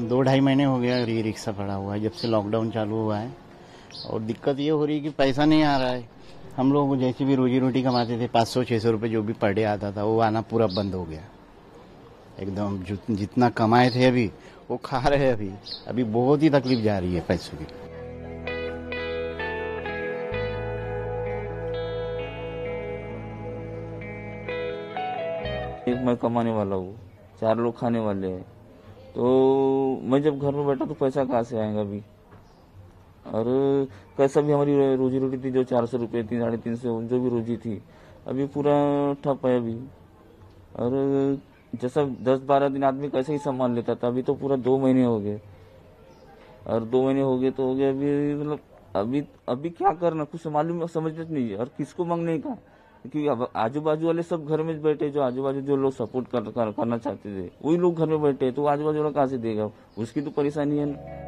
दो ढाई महीने हो गया ये रिक्शा पड़ा हुआ है, जब से लॉकडाउन चालू हुआ है। और दिक्कत ये हो रही है कि पैसा नहीं आ रहा है। हम लोग जैसे भी रोजी रोटी कमाते थे, पाँच सौ छः सौ रुपये जो भी पर डे आता था, वो आना पूरा बंद हो गया। एकदम जितना कमाए थे अभी, वो खा रहे हैं अभी। अभी बहुत ही तकलीफ़ जा रही है पैसों की। मैं कमाने वाला हूँ, चार लोग खाने वाले हैं। तो मैं जब घर में बैठा तो पैसा कहाँ से आएगा अभी? और कैसा भी हमारी रोजी रोटी थी जो चार सौ रुपये तीन साढ़े तीन सौ, जो भी रोजी थी, अभी पूरा ठप है अभी। और जैसा दस बारह दिन आदमी कैसे ही संभाल लेता था, अभी तो पूरा दो महीने हो गए। और दो महीने हो गए तो हो गए अभी मतलब अभी अभी क्या करना, कुछ मालूम, समझ नहीं और किसको मांगने का? क्योंकि आजू बाजू वाले सब घर में बैठे जो आजू बाजू जो लोग सपोर्ट कर, कर, करना चाहते थे वही लोग घर में बैठे तो आजू बाजू वाला कहाँ से देगा? उसकी तो परेशानी है ना।